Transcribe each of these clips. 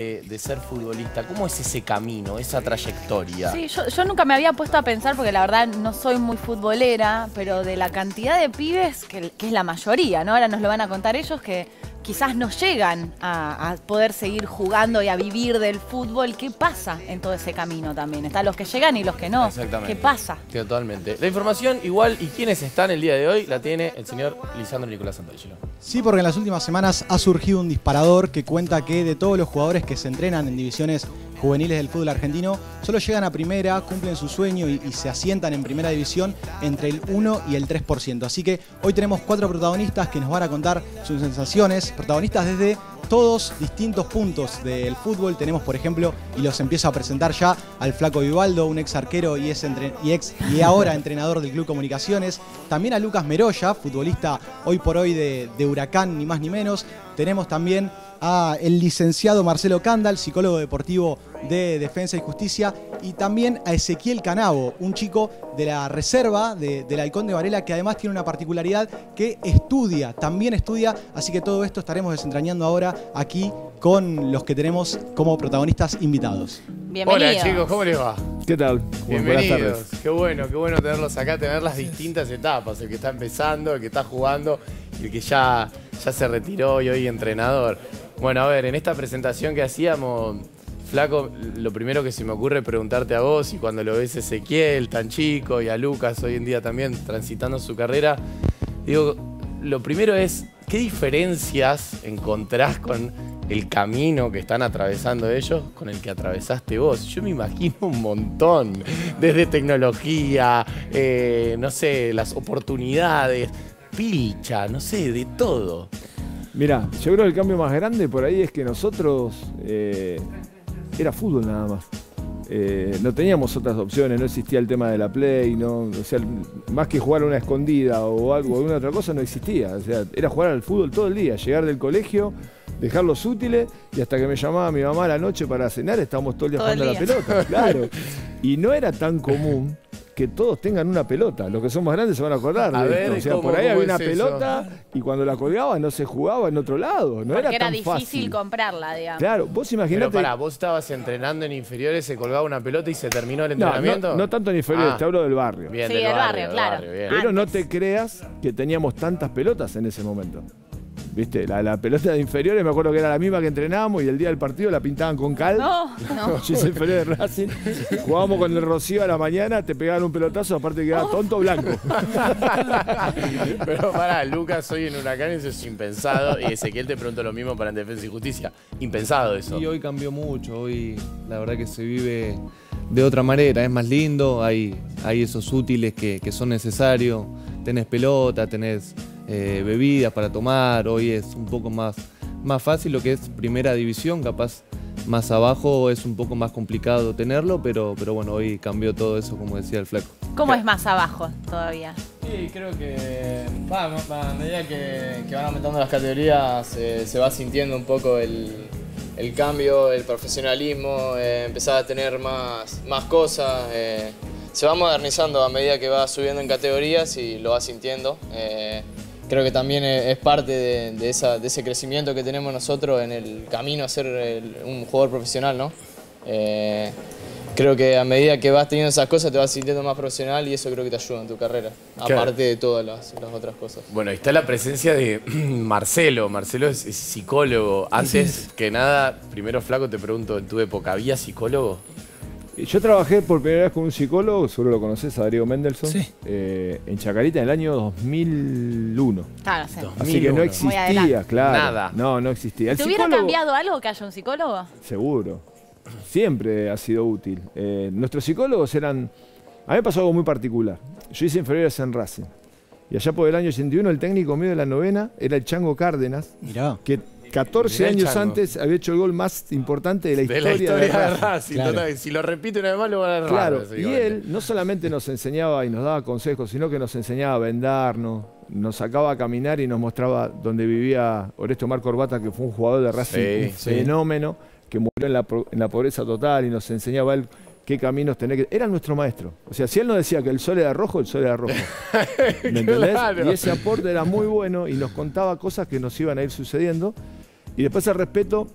de, ser futbolista? ¿Cómo es ese camino, esa trayectoria? Sí, yo, yo nunca me había puesto a pensar, porque la verdad no soy muy futbolera, pero de la cantidad de pibes, que, que es la mayoría, ¿no? Ahora nos lo van a contar ellos, que quizás no llegan a, a poder seguir jugando y a vivir del fútbol. ¿Qué pasa en todo ese camino también? Están los que llegan y los que no. Exactamente. ¿Qué pasa? Totalmente. La información igual y quiénes están el día de hoy la tiene el señor Lisandro Nicolás Santangelo. Sí, porque en las últimas semanas ha surgido un disparador que cuenta que de todos los jugadores que se entrenan en divisiones juveniles del fútbol argentino, solo llegan a primera, cumplen su sueño y, se asientan en primera división entre el 1 y el 3%. Así que hoy tenemos cuatro protagonistas que nos van a contar sus sensaciones, protagonistas desde todos distintos puntos del fútbol. Tenemos, por ejemplo, y los empiezo a presentar ya, al Flaco Vivaldo, un ex arquero y, ex y ahora entrenador del Club Comunicaciones. También a Lucas Meroya, futbolista hoy por hoy de, Huracán, ni más ni menos. Tenemos también a el licenciado Marcelo Candal, psicólogo deportivo de Defensa y Justicia, y también a Ezequiel Canabo, un chico de la reserva de- del Halcón de Varela que además tiene una particularidad que estudia, también estudia, así que todo esto estaremos desentrañando ahora aquí con los que tenemos como protagonistas invitados. Bienvenidos. Hola chicos, ¿cómo les va? ¿Qué tal? Buenas Bienvenidos. tardes. Qué bueno, qué bueno tenerlos acá, tener las distintas etapas, el que está empezando, el que está jugando y el que ya, ya se retiró y hoy entrenador. Bueno, a ver, en esta presentación que hacíamos, Flaco, lo primero que se me ocurre es preguntarte a vos y cuando lo ves a Ezequiel, tan chico, y a Lucas hoy en día también transitando su carrera, digo, lo primero es, ¿qué diferencias encontrás con el camino que están atravesando ellos con el que atravesaste vos? Yo me imagino un montón, desde tecnología, eh, no sé, las oportunidades, pilcha, no sé, de todo. Mira, yo creo que el cambio más grande por ahí es que nosotros eh, era fútbol nada más. Eh, no teníamos otras opciones, no existía el tema de la play, no, o sea, más que jugar a una escondida o algo, alguna otra cosa no existía. O sea, era jugar al fútbol todo el día, llegar del colegio, dejar los útiles y hasta que me llamaba mi mamá a la noche para cenar estábamos todo el día Todo el jugando a la pelota, claro. Y no era tan común que todos tengan una pelota. Los que son más grandes se van a acordar. A de ver, esto. O sea, ¿cómo- por ahí había una eso? pelota y cuando la colgaba no se jugaba en otro lado. No Porque era era, tan difícil fácil. comprarla, digamos. Claro, vos Pero imaginate. pará, vos estabas entrenando en inferiores, se colgaba una pelota y se terminó el entrenamiento. no, no tanto en inferiores, Ah. te hablo del barrio. Bien, Sí, del del barrio, barrio, del claro. barrio, bien. Pero no te creas que teníamos tantas pelotas en ese momento. ¿Viste? La, la pelota de inferiores me acuerdo que era la misma que entrenábamos y el día del partido la pintaban con cal. No, no. Yo soy inferior de Racing. Jugábamos con el Rocío a la mañana, te pegaban un pelotazo, aparte que quedaba tonto blanco. Pero pará, Lucas hoy en Huracán eso es impensado. Y Ezequiel te pregunto lo mismo para en Defensa y Justicia. Impensado eso. Y hoy cambió mucho, hoy la verdad que se vive de otra manera, es más lindo, hay, hay esos útiles que, que son necesarios, tenés pelota, tenés eh, bebidas para tomar, hoy es un poco más, más fácil lo que es primera división, capaz más abajo es un poco más complicado tenerlo, pero, pero bueno, hoy cambió todo eso como decía el flaco. ¿Cómo es más abajo todavía? Sí, creo que va, va, a medida que, que van aumentando las categorías eh, se va sintiendo un poco el, el cambio, el profesionalismo, eh, empezar a tener más, más cosas. eh, se va modernizando a medida que va subiendo en categorías y lo va sintiendo. Creo que también es parte de, de esa- de ese crecimiento que tenemos nosotros en el camino a ser el- un jugador profesional, ¿no? Eh, creo que a medida que vas teniendo esas cosas te vas sintiendo más profesional y eso creo que te ayuda en tu carrera, Claro. aparte de todas las, las otras cosas. Bueno, ahí está la presencia de Marcelo. Marcelo es, es psicólogo. Antes que nada, primero Flaco te pregunto, en tu época, ¿había psicólogo? Yo trabajé por primera vez con un psicólogo, seguro lo conoces, a Darío Mendelssohn, Sí. eh, en Chacarita en el año 2001. Claro, sí. Así que no 2001. Muy existía, claro. Nada. No, no existía. El ¿Te hubiera psicólogo- cambiado algo que haya un psicólogo? Seguro. Siempre ha sido útil. Eh, nuestros psicólogos eran... A mí me pasó algo muy particular. Yo hice inferiores en Racing. Y allá por el año 81 el técnico mío de la novena era el Chango Cárdenas, Mirá. que 14 Mirá el años antes había hecho el gol más importante de la De historia la historia de Racing. Racing. Claro. total, Si lo repite una vez más, lo van a dar Claro, raro, y él no solamente nos enseñaba y nos daba consejos, sino que nos enseñaba a vendarnos, nos sacaba a caminar y nos mostraba dónde vivía Oresto Mar Corbata, que fue un jugador de Racing Sí, un sí. fenómeno, que murió en la, po- en la pobreza total y nos enseñaba a él qué caminos tener que... Era nuestro maestro. O sea, si él nos decía que el sol era rojo, el sol era rojo. ¿Me entendés? Claro. Y ese aporte era muy bueno y nos contaba cosas que nos iban a ir sucediendo. Y después el respeto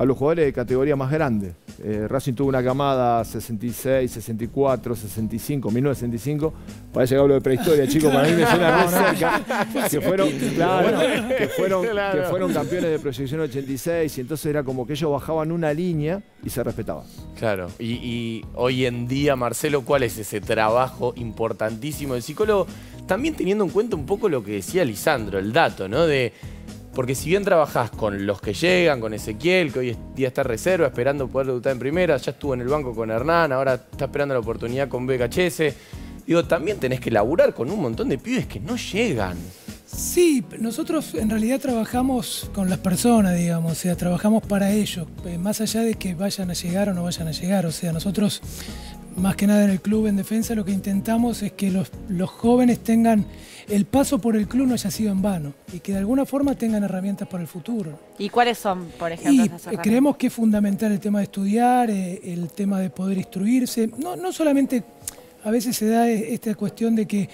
a los jugadores de categoría más grande. Eh, Racing tuvo una camada 66, 64, 65, 1965. Parece que hablo de prehistoria, chicos, para mí me suena muy cerca. Que fueron, claro, que fueron, que fueron campeones de proyección 86 y entonces era como que ellos bajaban una línea y se respetaban. Claro, y, y hoy en día, Marcelo, ¿cuál es ese trabajo importantísimo del psicólogo? También teniendo en cuenta un poco lo que decía Lisandro, el dato, ¿no? De, porque si bien trabajás con los que llegan, con Ezequiel, que hoy día está en reserva, esperando poder debutar en primera, ya estuvo en el banco con Hernán, ahora está esperando la oportunidad con BKHS. Digo, también tenés que laburar con un montón de pibes que no llegan. Sí, nosotros en realidad trabajamos con las personas, digamos, o sea, trabajamos para ellos, eh, más allá de que vayan a llegar o no vayan a llegar, o sea, nosotros más que nada en el club en defensa lo que intentamos es que los, los jóvenes tengan el paso por el club no haya sido en vano y que de alguna forma tengan herramientas para el futuro. ¿Y cuáles son, por ejemplo, Y esas creemos que es fundamental el tema de estudiar, eh, el tema de poder instruirse. No, no solamente a veces se da eh, esta cuestión de que,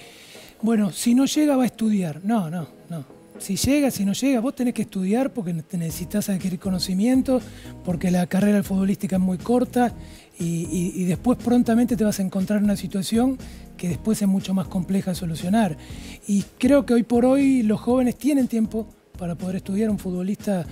bueno, si no llega va a estudiar. No, no, no. Si llega, si no llega, vos tenés que estudiar porque necesitas adquirir conocimiento, porque la carrera futbolística es muy corta y, y- y después prontamente te vas a encontrar en una situación que después es mucho más compleja de solucionar. Y creo que hoy por hoy los jóvenes tienen tiempo para poder estudiar. Un futbolista,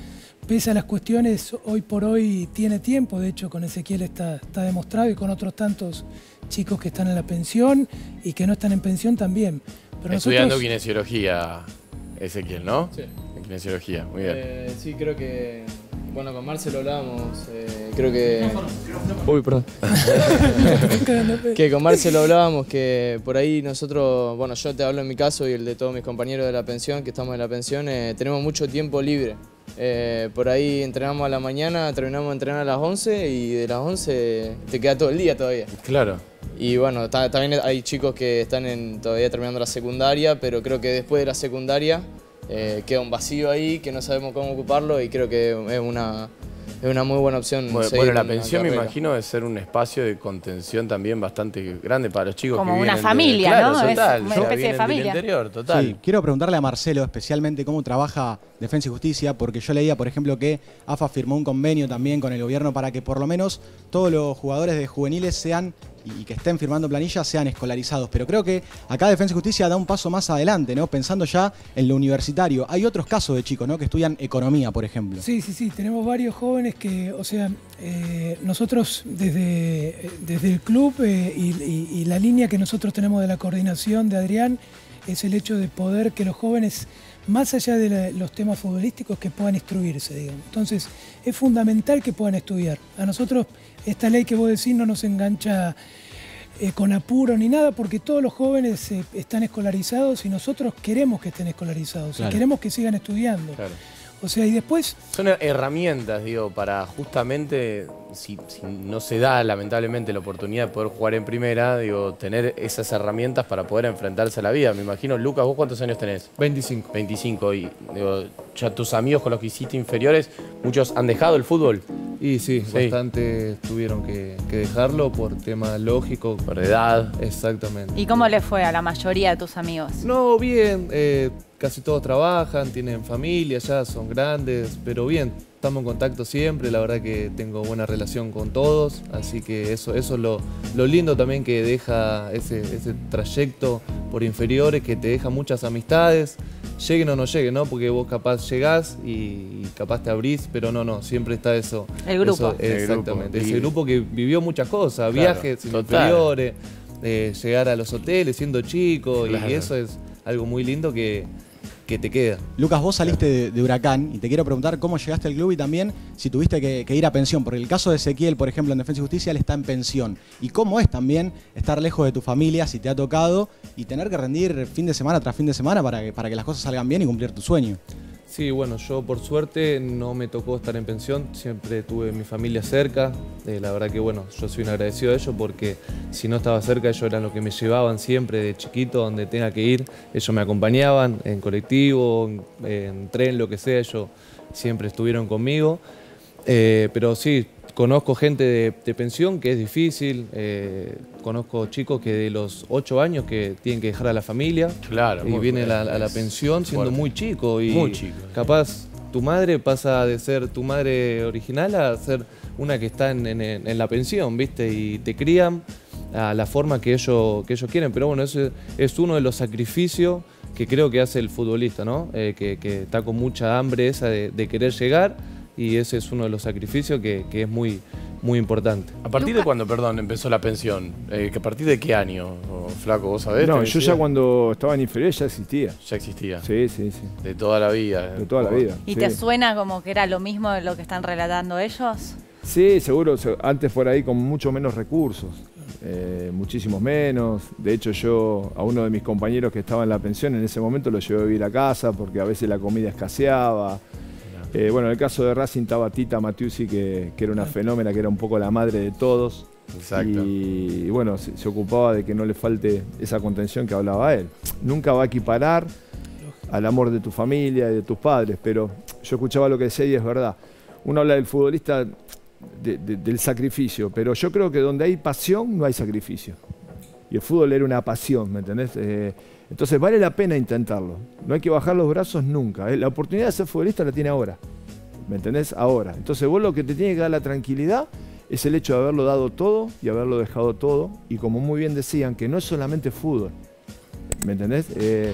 pese a las cuestiones, hoy por hoy tiene tiempo. De hecho, con Ezequiel está, está demostrado y con otros tantos chicos que están en la pensión y que no están en pensión también. Pero Estudiando nosotros- kinesiología, Ezequiel, ¿no? Sí. En kinesiología, muy bien. Eh, sí, creo que. Bueno, con Marcelo hablábamos. eh, creo que. Uy, perdón. que con Marcelo hablábamos que por ahí nosotros, bueno, yo te hablo en mi caso y el de todos mis compañeros de la pensión, que estamos en la pensión, eh, tenemos mucho tiempo libre. Eh, por ahí entrenamos a la mañana, terminamos de entrenar a las 11 y de las 11 te queda todo el día todavía. Claro. Y bueno, ta- también hay chicos que están en- todavía terminando la secundaria, pero creo que después de la secundaria eh, queda un vacío ahí que no sabemos cómo ocuparlo y creo que es una, es una muy buena opción. Bueno, la pensión me imagino de ser un espacio de contención también bastante grande para los chicos Como que una vienen de- familia, Claro, ¿no? Es total, una ya especie de vienen del familia. interior, total. Sí, quiero preguntarle a Marcelo especialmente cómo trabaja Defensa y Justicia, porque yo leía, por ejemplo, que AFA firmó un convenio también con el gobierno para que por lo menos todos los jugadores de juveniles sean y que estén firmando planillas sean escolarizados. Pero creo que acá Defensa y Justicia da un paso más adelante, ¿no? Pensando ya en lo universitario. Hay otros casos de chicos, ¿no? Que estudian economía, por ejemplo. Sí, sí, sí, tenemos varios jóvenes que, o sea, eh, nosotros desde, desde el club eh, y la línea que nosotros tenemos de la coordinación de Adrián es el hecho de poder que los jóvenes, más allá de la- los temas futbolísticos, que puedan instruirse, digamos. Entonces, es fundamental que puedan estudiar. A nosotros esta ley que vos decís no nos engancha eh, con apuro ni nada, porque todos los jóvenes eh, están escolarizados y nosotros queremos que estén escolarizados, Claro. y queremos que sigan estudiando. Claro. O sea, y después Son herramientas, digo, para justamente, si, si no se da lamentablemente la oportunidad de poder jugar en primera, digo, tener esas herramientas para poder enfrentarse a la vida. Me imagino, Lucas, ¿vos cuántos años tenés? 25. 25. Y digo, ya tus amigos con los que hiciste inferiores, muchos han dejado el fútbol Y sí, Sí. bastante tuvieron que, que dejarlo por tema lógico. por edad. Exactamente. ¿Y cómo le fue a la mayoría de tus amigos? No, bien, eh, casi todos trabajan, tienen familia, ya son grandes, pero bien, estamos en contacto siempre, la verdad que tengo buena relación con todos, así que eso, eso es lo, lo lindo también que deja ese, ese trayecto por inferiores, que te deja muchas amistades, lleguen o no lleguen, ¿no? Porque vos capaz llegás y, y capaz te abrís, pero no, no, siempre está eso. El grupo. eso- El exactamente, grupo. ese Y- grupo que vivió muchas cosas, Claro, viajes total. inferiores, eh, llegar a los hoteles siendo chico, Claro. y eso es algo muy lindo que, que te queda. Lucas, vos saliste de, de Huracán y te quiero preguntar cómo llegaste al club y también si tuviste que, que ir a pensión, porque el caso de Ezequiel, por ejemplo, en Defensa y Justicia, él está en pensión. Y cómo es también estar lejos de tu familia, si te ha tocado, y tener que rendir fin de semana tras fin de semana para que, para que las cosas salgan bien y cumplir tu sueño. Sí, bueno, yo por suerte no me tocó estar en pensión, siempre tuve mi familia cerca, eh, la verdad que bueno, yo soy un agradecido de ellos porque si no estaba cerca ellos eran los que me llevaban siempre de chiquito donde tenga que ir, ellos me acompañaban en colectivo, en, en tren, lo que sea, ellos siempre estuvieron conmigo, Eh, pero sí, conozco gente de, de pensión que es difícil, eh, conozco chicos que de los 8 años que tienen que dejar a la familia Claro. y vienen a, la pensión siendo Fuerte. muy chico y Muy chico. capaz tu madre pasa de ser tu madre original a ser una que está en, en- en la pensión, ¿viste? Y te crían a la forma que ellos, que ellos quieren. Pero bueno, eso es uno de los sacrificios que creo que hace el futbolista, ¿no? Eh, que, que está con mucha hambre esa de, de querer llegar y ese es uno de los sacrificios que, que es muy, muy importante. ¿A partir de cuándo, perdón, empezó la pensión? Eh, ¿que ¿A partir de qué año, o, Flaco, vos sabés? No, ¿Tenés yo ya cuando estaba en inferior ya existía. Ya existía. Sí, sí, sí. De toda la vida. De toda la vida. ¿Y sí. te suena como que era lo mismo de lo que están relatando ellos? Sí, seguro. se- Antes por ahí con mucho menos recursos, eh, muchísimos menos. De hecho, yo a uno de mis compañeros que estaba en la pensión en ese momento lo llevé a vivir a casa porque a veces la comida escaseaba. Eh, bueno, en el caso de Racing estaba Tita Matiusi, que, que era una fenómena, que era un poco la madre de todos. Exacto. Y, y bueno, se, se ocupaba de que no le falte esa contención que hablaba él. Nunca va a equiparar al amor de tu familia y de tus padres, pero yo escuchaba lo que decía y es verdad. Uno habla del futbolista de- de- del sacrificio, pero yo creo que donde hay pasión no hay sacrificio. Y el fútbol era una pasión, ¿me entendés? Eh, entonces vale la pena intentarlo. No hay que bajar los brazos nunca. eh. La oportunidad de ser futbolista la tiene ahora. ¿Me entendés? Ahora. Entonces vos lo que te tiene que dar la tranquilidad es el hecho de haberlo dado todo y haberlo dejado todo. Y como muy bien decían, que no es solamente fútbol. ¿Me entendés? Eh,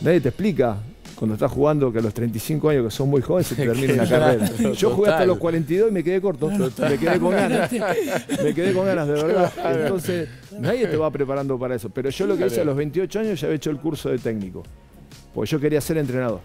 nadie te explica cuando estás jugando que a los 35 años, que son muy jóvenes, se te termina una carrera. Yo jugué hasta los 42 y me quedé corto. Me quedé con ganas. Me quedé con ganas, de verdad. Entonces, nadie te va preparando para eso. Pero yo lo que hice a los 28 años ya había hecho el curso de técnico. Porque yo quería ser entrenador.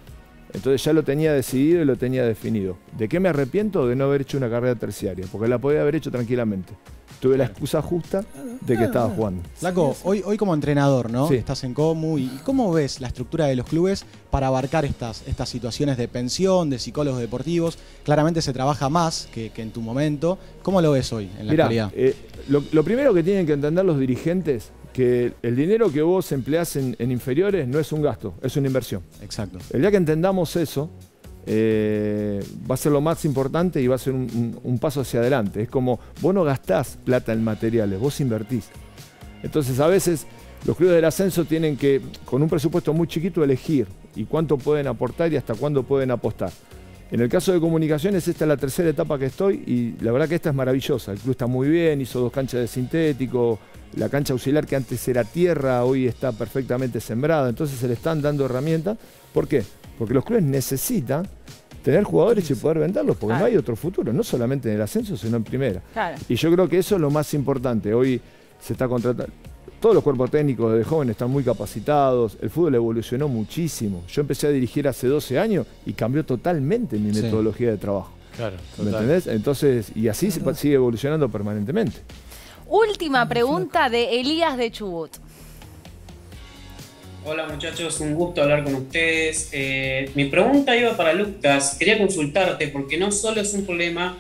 Entonces ya lo tenía decidido y lo tenía definido. ¿De qué me arrepiento? De no haber hecho una carrera terciaria. Porque la podía haber hecho tranquilamente. Tuve la excusa justa de que estaba jugando. Flaco, hoy, hoy como entrenador, ¿no? Sí. Estás en Comu. ¿Y cómo ves la estructura de los clubes para abarcar estas, estas situaciones de pensión, de psicólogos deportivos? Claramente se trabaja más que, que en tu momento. ¿Cómo lo ves hoy en la Mirá, actualidad? eh, lo, lo primero que tienen que entender los dirigentes, que el dinero que vos empleás en, en inferiores no es un gasto, es una inversión. Exacto. El día que entendamos eso, eh, va a ser lo más importante y va a ser un, un- un paso hacia adelante. Es como, vos no gastás plata en materiales, vos invertís. Entonces a veces los clubes del ascenso tienen que, con un presupuesto muy chiquito, elegir y cuánto pueden aportar y hasta cuándo pueden apostar. En el caso de comunicaciones, esta es la tercera etapa que estoy y la verdad que esta es maravillosa. El club está muy bien, hizo dos canchas de sintético, la cancha auxiliar que antes era tierra, hoy está perfectamente sembrada, entonces se le están dando herramientas. ¿Por qué? Porque los clubes necesitan tener jugadores y poder venderlos, porque no Claro. hay otro futuro, no solamente en el ascenso, sino en primera. Claro. Y yo creo que eso es lo más importante. Hoy se está contratando. Todos los cuerpos técnicos de jóvenes están muy capacitados. El fútbol evolucionó muchísimo. Yo empecé a dirigir hace 12 años y cambió totalmente mi Sí. metodología de trabajo. Claro, ¿Me entendés? Entonces, y así se- sigue evolucionando permanentemente. Última pregunta de Elías de Chubut. Hola muchachos, un gusto hablar con ustedes. Eh, mi pregunta iba para Lucas. Quería consultarte porque no solo es un problema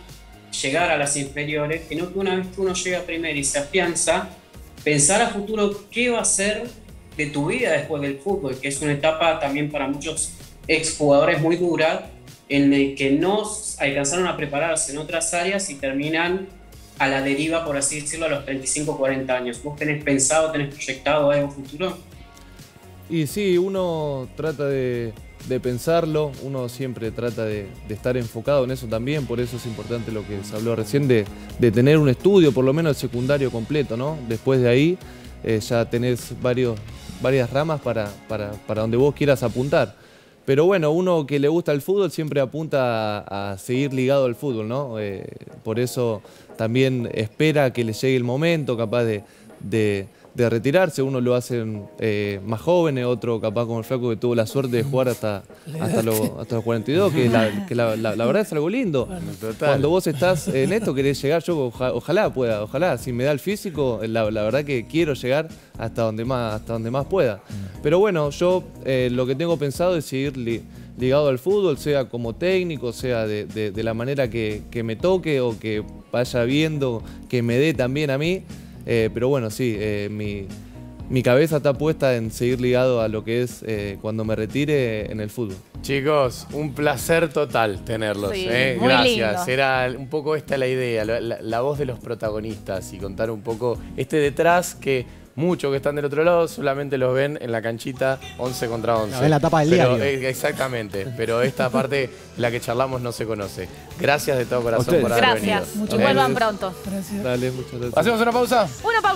llegar a las inferiores, sino que una vez que uno llega a primera y se afianza, pensar a futuro qué va a ser de tu vida después del fútbol, que es una etapa también para muchos exjugadores muy dura, en el que no alcanzaron a prepararse en otras áreas y terminan a la deriva, por así decirlo, a los 35 40 años. ¿Vos tenés pensado, tenés proyectado algo futuro? Y sí, uno trata de, de pensarlo, uno siempre trata de, de estar enfocado en eso también, por eso es importante lo que se habló recién, de, de tener un estudio, por lo menos el secundario completo, ¿no? Después de ahí eh, ya tenés varios, varias ramas para, para, para donde vos quieras apuntar. Pero bueno, uno que le gusta el fútbol siempre apunta a, seguir ligado al fútbol, ¿no? Eh, por eso también espera que le llegue el momento, capaz de- de retirarse. Uno lo hacen eh, más jóvenes, otro capaz como el flaco que tuvo la suerte de jugar hasta, hasta, los, hasta los 42, que, la, que la- la- la verdad es algo lindo. Total. Cuando vos estás en esto, querés llegar, yo oja- ojalá pueda, ojalá, si me da el físico, la, la verdad que quiero llegar hasta donde más, hasta donde más pueda. Pero bueno, yo eh, lo que tengo pensado es seguir li- ligado al fútbol, sea como técnico, sea de, de- de la manera que, que me toque o que vaya viendo, que me dé también a mí. Eh, pero bueno, sí, eh, mi, mi cabeza está puesta en seguir ligado a lo que es eh, cuando me retire en el fútbol. Chicos, un placer total tenerlos. Sí, ¿eh? muy Gracias. lindo. Era un poco esta la idea, la, la- la voz de los protagonistas y contar un poco este detrás que muchos que están del otro lado solamente los ven en la canchita 11 contra 11. La ven la tapa del Pero, diario. eh, exactamente, pero esta parte, la que charlamos, no se conoce. Gracias de todo corazón ustedes. por haber Gracias. venido. Muchas Vuelvan gracias. pronto. Gracias. Dale, muchas gracias. ¿Hacemos una pausa? Una pausa.